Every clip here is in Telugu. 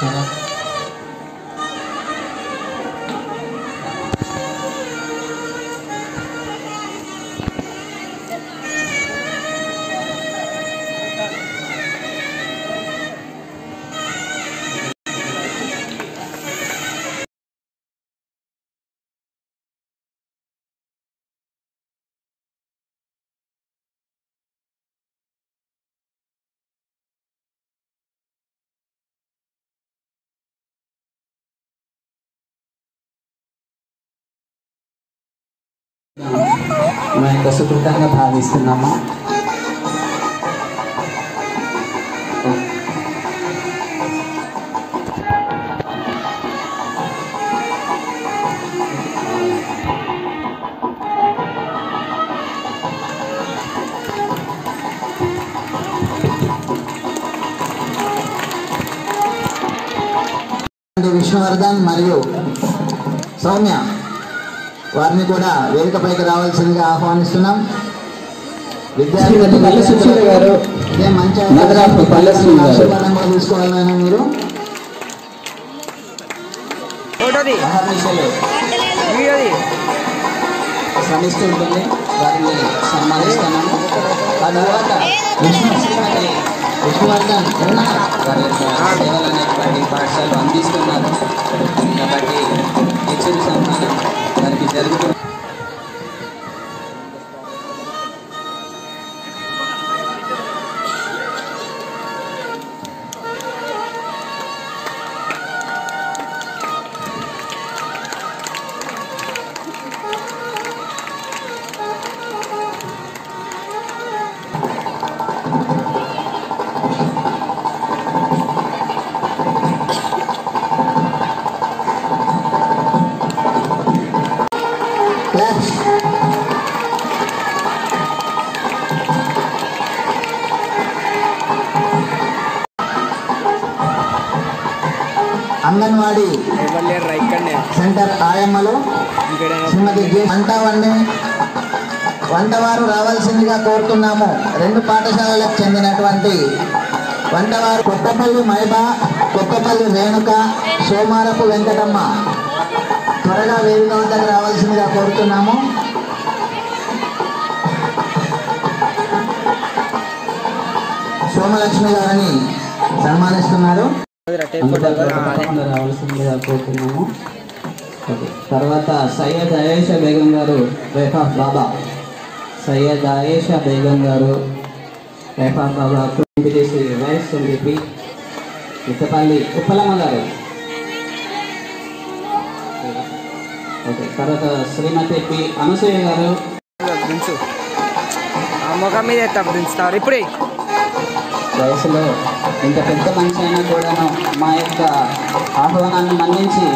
మా యొక్క సుకృతంగా భావిస్తున్నాము విష్ణువర్ధన్ మరియు సౌమ్య వారిని కూడా వేదికపైకి రావాల్సిందిగా ఆహ్వానిస్తున్నాం. శ్రీమతి పల్లె సుశీల గారు, మంచి మీరు? శ్రమిస్తూ ఉంటుంది. వారిని సన్మానిస్తున్నాము. ఆ తర్వాత విష్ణు శ్రీమతి విష్ణువర్ధన్ ఉన్న వారి యొక్క సేవలు అనేటువంటి పాఠశాలలు అందిస్తున్నారు. కాబట్టి హెచ్చరి సన్మానం అంగన్వాడీ సెంటర్ ఆయమ్మలు. శ్రీమతి వంట వండి. వంటవారు రావాల్సిందిగా కోరుతున్నాము. రెండు పాఠశాలలకు చెందినటువంటి వంటవారు కొత్తపల్లి మైబా కొత్తపల్లి రేణుక సోమారపు వెంకటమ్మ. త్వరగా వేదిక వద్దకు రావాల్సిందిగా కోరుతున్నాము. సోమలక్ష్మి గారిని సన్మానిస్తున్నారు. రావాల్సిందిగా కోరుతున్నాము ఓకే. తర్వాత సయ్యద్ అయేషా బేగం గారు రేఫా బాబా. సయ్యద్ అయేషా బేగం గారు రేఫా బాబా MPTC vice MP Ittapalli Uppalamma గారు. ఓకే. తర్వాత శ్రీమతి పి. అనసూయ గారు. ముఖం మీద ఎత్తా దించుతారు ఇప్పుడే. వయసులో ఇంత పెద్ద మనిషి అయినా కూడాను మా యొక్క ఆహ్వానాన్ని మన్నించి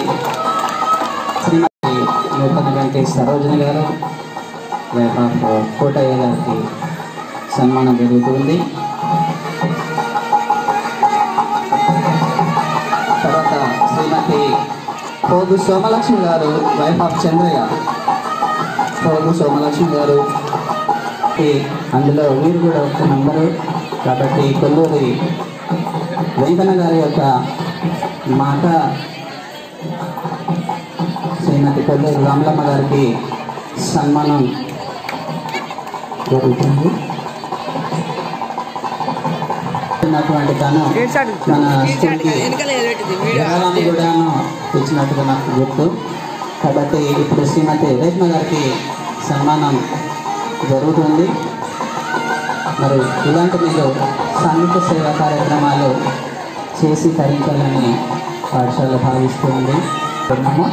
శ్రీమతి నూతన గంటి సరోజన గారు రేపు కోటయ్య గారికి సన్మానం జరుగుతుంది తర్వాత శ్రీమతి పోగు సోమలక్ష్మి గారు వైఫ్ ఆఫ్ చంద్రయ్య. పోగు సోమలక్ష్మి గారు అందులో వీరు కూడా ఒక నంబరు కాబట్టి కొల్లూరి వెంకన్న గారి యొక్క మాట శ్రీమతి కొల్లూరి రామలమ్మ గారికి సన్మానం జరుగుతుంది. ఉన్నటువంటి తను మన స్కూల్కి విరాళాన్ని కూడాను ఇచ్చినట్టుగా నాకు గుర్తు. కాబట్టి ఇప్పుడు శ్రీమతి రేష్మ గారికి సన్మానం జరుగుతుంది. మరి ఇలాంటి మీరు సాంఘిక సేవా కార్యక్రమాలు చేసి తరించాలని పాఠశాల భావిస్తుంది ఉన్నాము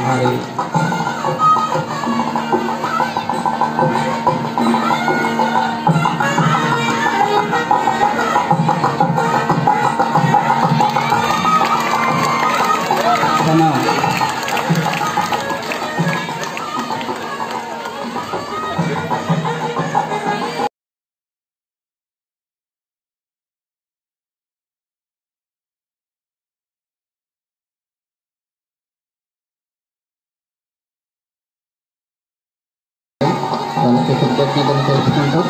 మరి Oke, tempatnya dan kita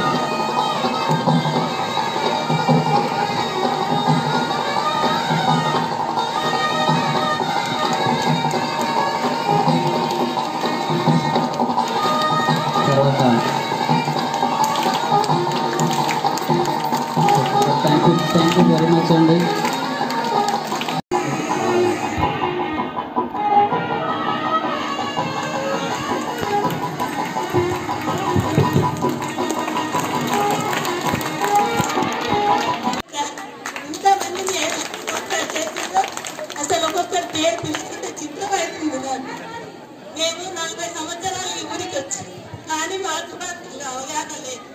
కానీ అవగాహన లేదు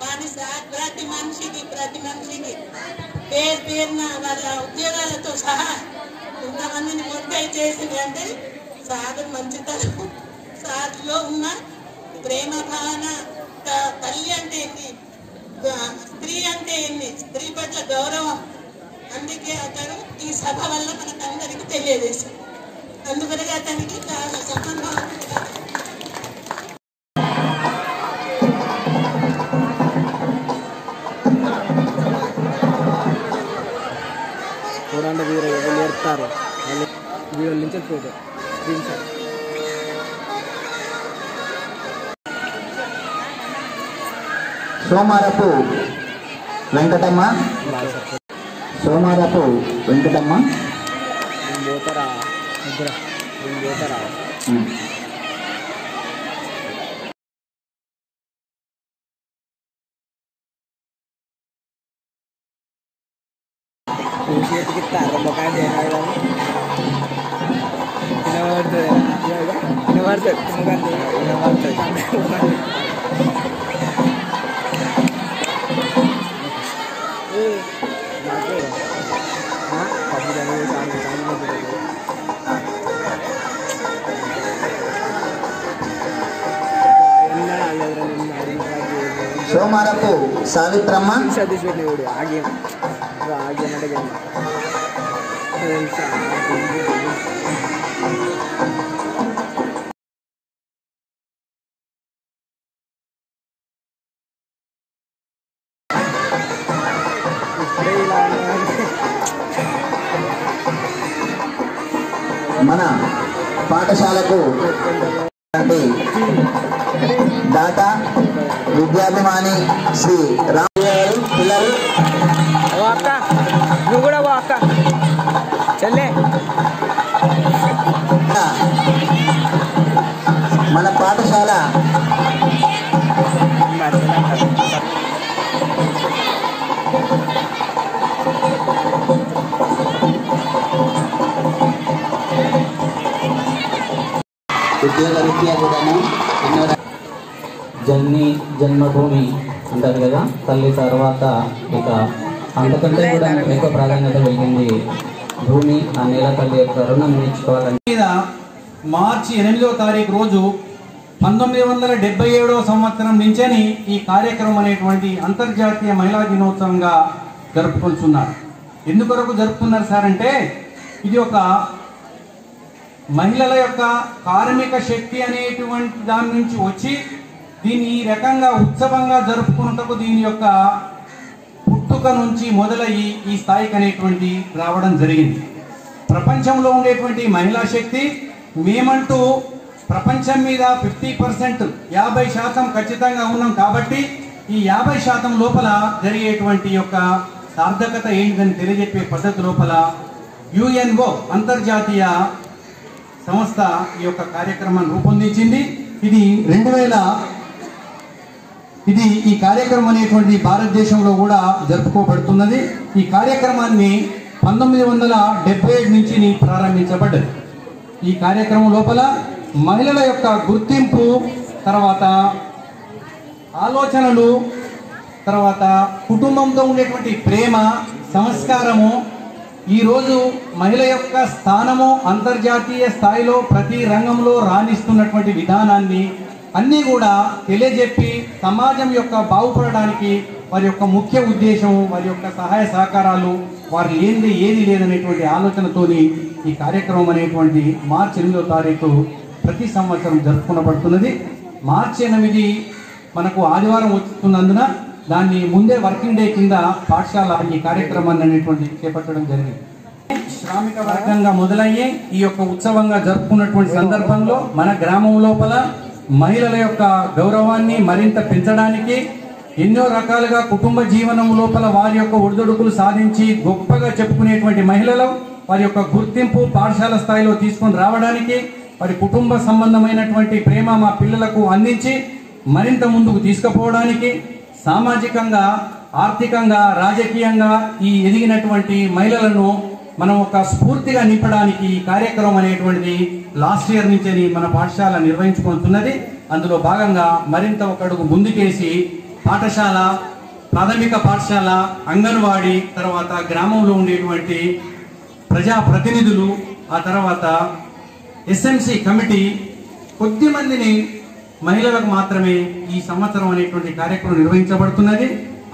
కానీ సార్ ప్రతి మనిషికి ప్రతి మనిషికి పేరు పేరున వాళ్ళ ఉద్యోగాలతో సహా ఇంతమందిని మొత్తం చేసింది అంటే సార్ మంచితనం. సార్లో ఉన్న ప్రేమ భావన త- తల్లి అంటే ఏంటి స్త్రీ అంటే ఏంటి స్త్రీ పట్ల గౌరవం. అందుకే అతను ఈ సభ వల్ల మనకు అందరికి తెలియజేశారు అందువలన అతనికి చాలా సంబంధం వీరు ఏడుస్తారు వాళ్ళు నుంచి photo screen shot. Somarapu Venkatamma. Somarapu Venkatamma. పోతారా పోతారా Kuncinya sekitar pokoknya ya kan. Ina warteg ya kan. ini, warteg temukan tuh. Ina warteg. ಸೋಮಾರಪ್ಪು Savitramma ಸತೀಶ್ವರಿ ನೋಡಿ మన పాఠశాలకు దాత విద్యాభిమాని శ్రీ రామ్ గారు పిల్లలు. ఓ అక్క నువ్వు కూడా ఓ అక్క చెల్లె మన పాఠశాల ఉద్యోగ రీత్యా కూడాను ఎన్నో ర- జన్మి జన్మభూమి అంటారు కదా తల్లి తర్వాత ఇక అంతకంటే కూడా ఎక్కువ ప్రాధాన్యత కలిగింది భూమి ఆ నేల తల్లి యొక్క రుణం నేర్చుకోవాలని మీద మార్చి ఎనిమిదవ తారీఖు రోజు పంతొమ్మిది వందల డెబ్బై ఏడవ సంవత్సరం నుంచని ఈ కార్యక్రమం అనేటువంటి అంతర్జాతీయ మహిళా దినోత్సవంగా జరుపుకుంటున్నారు. ఎందుకొరకు జరుపుతున్నారు సార్ అంటే ఇది ఒక మహిళల యొక్క కార్మిక శక్తి అనేటువంటి దాని నుంచి వచ్చి దీన్ని ఈ రకంగా ఉత్సవంగా జరుపుకున్నటకు దీని యొక్క పుట్టుక నుంచి మొదలయ్యి ఈ స్థాయికి అనేటువంటి రావడం జరిగింది. ప్రపంచంలో ఉండేటువంటి మహిళా శక్తి మేమంటూ ప్రపంచం మీద ఫిఫ్టీ పర్సెంట్ యాభై శాతం ఖచ్చితంగా ఉన్నాం కాబట్టి ఈ యాభై శాతం లోపల జరిగేటువంటి యొక్క సార్థకత ఏంటని తెలియజెప్పే పద్ధతి లోపల యుఎన్ఓ అంతర్జాతీయ సంస్థ ఈ యొక్క కార్యక్రమాన్ని రూపొందించింది. ఇది రెండు వేల ఇది ఈ కార్యక్రమం అనేటువంటి భారతదేశంలో కూడా జరుపుకోబడుతున్నది. ఈ కార్యక్రమాన్ని పంతొమ్మిది వందల డెబ్బై ఏడు నుంచి ప్రారంభించబడ్డది. ఈ కార్యక్రమం లోపల మహిళల యొక్క గుర్తింపు తర్వాత ఆలోచనలు తర్వాత కుటుంబంతో ఉండేటువంటి ప్రేమ సంస్కారము ఈరోజు మహిళ యొక్క స్థానము అంతర్జాతీయ స్థాయిలో ప్రతి రంగంలో రాణిస్తున్నటువంటి విధానాన్ని అన్నీ కూడా తెలియజెప్పి సమాజం యొక్క బాగుపడడానికి వారి యొక్క ముఖ్య ఉద్దేశం వారి యొక్క సహాయ సహకారాలు వారు లేనిది ఏది లేదనేటువంటి ఆలోచనతోని ఈ కార్యక్రమం అనేటువంటి మార్చి ఎనిమిదో తారీఖు ప్రతి సంవత్సరం జరుపుకునబడుతున్నది. మార్చి ఎనిమిది మనకు ఆదివారం వస్తున్నందున దాన్ని ముందే వర్కింగ్ డే కింద పాఠశాల ఈ కార్యక్రమాన్ని అనేటువంటి చేపట్టడం జరిగింది. శ్రామిక వర్గంగా మొదలయ్యే ఈ యొక్క ఉత్సవంగా జరుపుకున్నటువంటి సందర్భంలో మన గ్రామం లోపల మహిళల యొక్క గౌరవాన్ని మరింత పెంచడానికి ఎన్నో రకాలుగా కుటుంబ జీవనం లోపల వారి యొక్క ఒడిదొడుకులు సాధించి గొప్పగా చెప్పుకునేటువంటి మహిళలు వారి యొక్క గుర్తింపు పాఠశాల స్థాయిలో తీసుకొని రావడానికి వారి కుటుంబ సంబంధమైనటువంటి ప్రేమ మా పిల్లలకు అందించి మరింత ముందుకు తీసుకుపోవడానికి సామాజికంగా ఆర్థికంగా రాజకీయంగా ఈ ఎదిగినటువంటి మహిళలను మనం ఒక స్ఫూర్తిగా నింపడానికి ఈ కార్యక్రమం అనేటువంటిది లాస్ట్ ఇయర్ నుంచి మన పాఠశాల నిర్వహించుకుంటున్నది. అందులో భాగంగా మరింత ఒక అడుగు ముందుకేసి పాఠశాల ప్రాథమిక పాఠశాల అంగన్వాడీ తర్వాత గ్రామంలో ఉండేటువంటి ప్రజా ప్రతినిధులు ఆ తర్వాత ఎస్ఎంసి కమిటీ కొద్ది మందిని మహిళలకు మాత్రమే ఈ సంవత్సరం అనేటువంటి కార్యక్రమం నిర్వహించబడుతున్నది.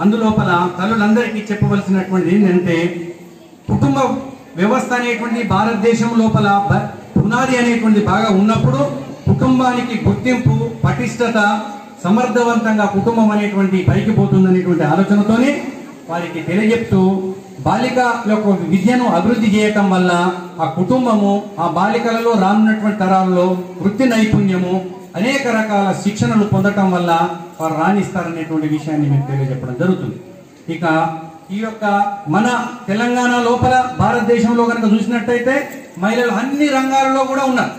అందులోపల తల్లులందరికీ చెప్పవలసినటువంటిది ఏంటంటే కుటుంబ వ్యవస్థ అనేటువంటి భారతదేశం లోపల పునాది అనేటువంటి బాగా ఉన్నప్పుడు కుటుంబానికి గుర్తింపు పటిష్టత సమర్థవంతంగా కుటుంబం అనేటువంటి పైకి పోతుందనేటువంటి ఆలోచనతోనే వారికి తెలియజెప్తూ బాలిక యొక్క విద్యను అభివృద్ధి చేయటం వల్ల ఆ కుటుంబము ఆ బాలికలలో రానున్నటువంటి తరాల్లో వృత్తి నైపుణ్యము అనేక రకాల శిక్షణలు పొందటం వల్ల వారు రాణిస్తారనేటువంటి విషయాన్ని మీకు తెలియజెప్పడం జరుగుతుంది. ఇక ఈ యొక్క మన తెలంగాణ లోపల భారతదేశంలో కనుక చూసినట్టయితే మహిళలు అన్ని రంగాలలో కూడా ఉన్నారు.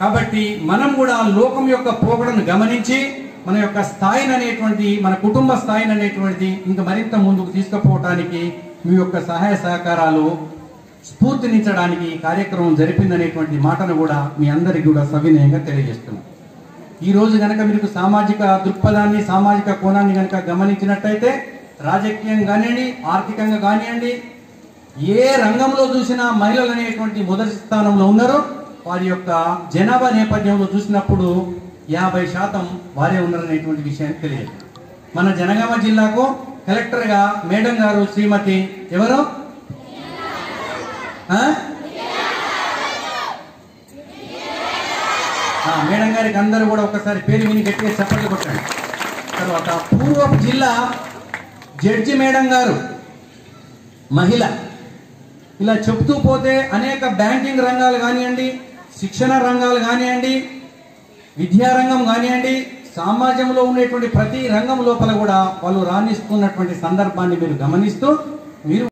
కాబట్టి మనం కూడా లోకం యొక్క పోకడను గమనించి మన యొక్క స్థాయిని అనేటువంటి మన కుటుంబ స్థాయిని అనేటువంటిది ఇంకా మరింత ముందుకు తీసుకుపోవటానికి మీ యొక్క సహాయ సహకారాలు స్ఫూర్తినించడానికి కార్యక్రమం జరిపిందనేటువంటి మాటను కూడా మీ అందరికీ కూడా సవినయంగా తెలియజేస్తున్నాం. ఈ రోజు కనుక మీకు సామాజిక దృక్పథాన్ని సామాజిక కోణాన్ని కనుక గమనించినట్టయితే రాజకీయం కానివ్వండి ఆర్థికంగా కానివ్వండి ఏ రంగంలో చూసినా మహిళలు అనేటువంటి మొదటి స్థానంలో ఉన్నారో. వారి యొక్క జనాభా నేపథ్యంలో చూసినప్పుడు యాభై శాతం వారే ఉన్నారనేటువంటి విషయాన్ని తెలియదు. మన జనగామ జిల్లాకు కలెక్టర్గా మేడం గారు శ్రీమతి ఎవరు? మేడం గారికి అందరూ కూడా ఒకసారి పేరు విని గట్టిగా చప్పట్లు కొట్టండి. తర్వాత పూర్వపు జిల్లా జడ్జి మేడం గారు మహిళ ఇలా చెప్తూ పోతే అనేక బ్యాంకింగ్ రంగాలు కానివ్వండి శిక్షణ రంగాలు కానివ్వండి విద్యారంగం కానివ్వండి సమాజంలో ఉండేటువంటి ప్రతి రంగం లోపల కూడా వాళ్ళు రాణిస్తున్నటువంటి సందర్భాన్ని మీరు గమనిస్తూ మీరు